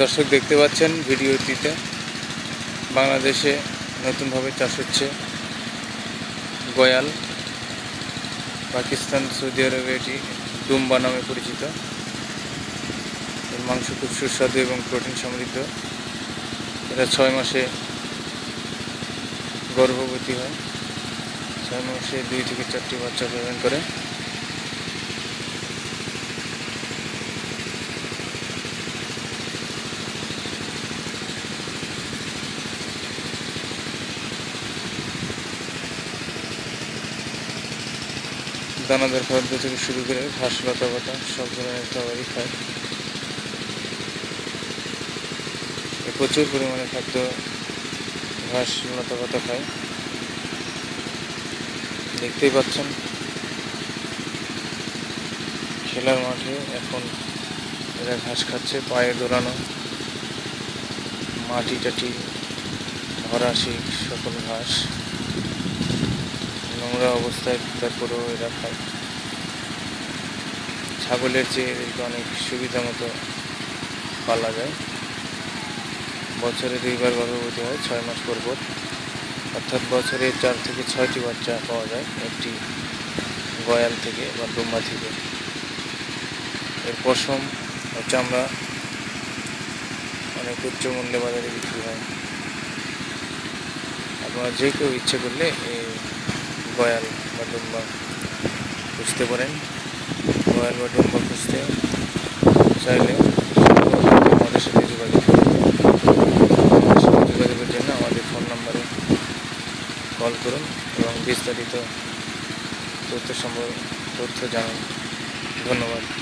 দর্শক দেখতে পাচ্ছেন ভিডিওটিতে বাংলাদেশে নতুনভাবে চাষ হচ্ছে গয়াল, পাকিস্তান, সৌদি আরবে এটি ডুম্বা নামে পরিচিত। এর মাংস খুব সুস্বাদু এবং প্রোটিন সমৃদ্ধ। এরা ছয় মাসে গর্ভবতী হয়। ছয় মাসে দুই থেকে চারটি বাচ্চা প্রদান করে। দানাদার খাদ্য থেকে শুরু করে ঘাস লতা পাতা, সব ধরনের খাবারই খায়। প্রচুর পরিমাণে খাদ্য ঘাস লতা পাতা খায়। দেখতেই পাচ্ছেন, খেলার মাঠে এখন এরা ঘাস খাচ্ছে, পায়ে দৌড়ানো, মাটি টাটি ভরা সেই সকল ঘাস। নোংরা অবস্থায় তারপরেও এরা খায়। ছাগলের চেয়ে এদেরকে অনেক সুবিধা মতো পালা যায়। বছরে দুইবার গর্ভবতী হয়, ছয় মাস পর পর অর্থাৎ বছরে চার থেকে ছয়টি বাচ্চা পাওয়া যায়, একটি গয়াল থেকে বা ডুম্বা থেকে। এর পশম ও চামড়া অনেক উচ্চ মূল্যে বাজারে বিক্রি হয়। আপনারা যে কেউ ইচ্ছে করলে এই গয়াল বা ডুম্বা খুঁজতে পারেন। গয়াল বা ডুম্বা খুঁজতে চাইলে আমাদের সাথে যোগাযোগ আমাদের যোগাযোগের জন্য আমাদের ফোন নাম্বারে কল করুন এবং বিস্তারিত তথ্য সম্ভব তথ্য জানান। ধন্যবাদ।